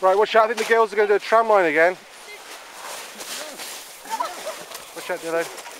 Right, watch out. I think the girls are going to do a tramline again. Watch out, Dillo.